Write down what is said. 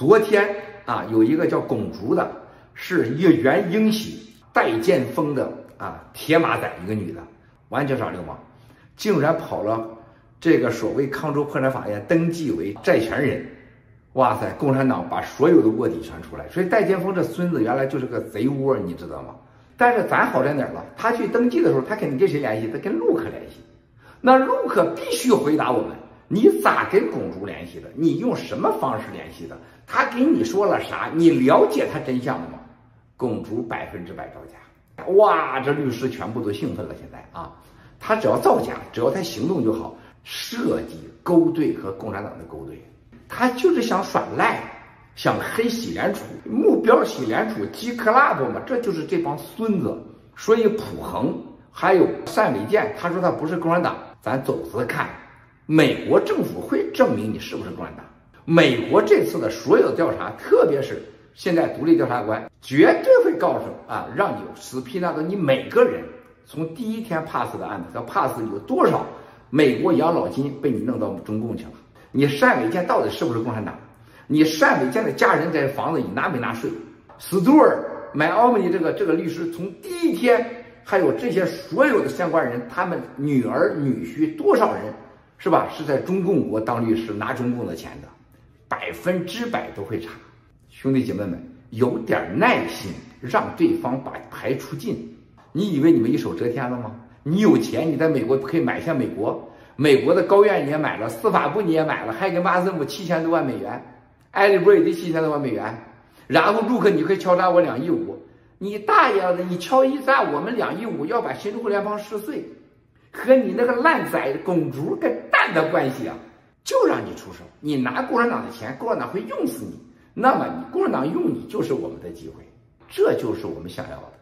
昨天啊，有一个叫龚竹的，是一个原英喜戴剑锋的啊铁马仔，一个女的，完全耍流氓，竟然跑了这个所谓康州破产法院登记为债权人。哇塞，共产党把所有的卧底全出来，所以戴剑锋这孙子原来就是个贼窝，你知道吗？但是咱好在哪儿了？他去登记的时候，他肯定跟谁联系？他跟陆克联系。那陆克必须回答我们：你咋跟龚竹联系的？你用什么方式联系的？他给你说了啥？你了解他真相了吗？龚竹百分之百造假。哇，这律师全部都兴奋了。现在啊，他只要造假，只要他行动就好，设计勾兑和共产党的勾兑。他就是想耍赖，想黑洗联储，目标洗联储，G Club 嘛，这就是这帮孙子。所以普恒还有单伟建，他说他不是共产党，咱走着看，美国政府会证明你是不是共产党。美国这次的所有调查，特别是现在独立调查官，绝对会告诉啊，让你死皮赖到你每个人从第一天 pass 的案子到 pass 有多少美国养老金被你弄到中共去了。你单伟建到底是不是共产党？你单伟建的家人在房子里拿没拿税？斯图尔买奥米尼这个这个律师从第一天，还有这些所有的相关人，他们女儿女婿多少人，是吧？是在中共国当律师拿中共的钱的，百分之百都会查。兄弟姐妹们，有点耐心，让对方把牌出尽。你以为你们一手遮天了吗？你有钱，你在美国可以买下美国。美国的高院你也买了，司法部你也买了，还给马斯姆七千多万美元，艾利布瑞迪七千多万美元，然后陆克你可以敲诈我两亿五，你大爷的，你敲一诈我们两亿五，要把新中国联邦撕碎，和你那个烂仔公主跟干的关系啊，就让你出手，你拿共产党的钱，共产党会用死你，那么你共产党用你就是我们的机会，这就是我们想要的。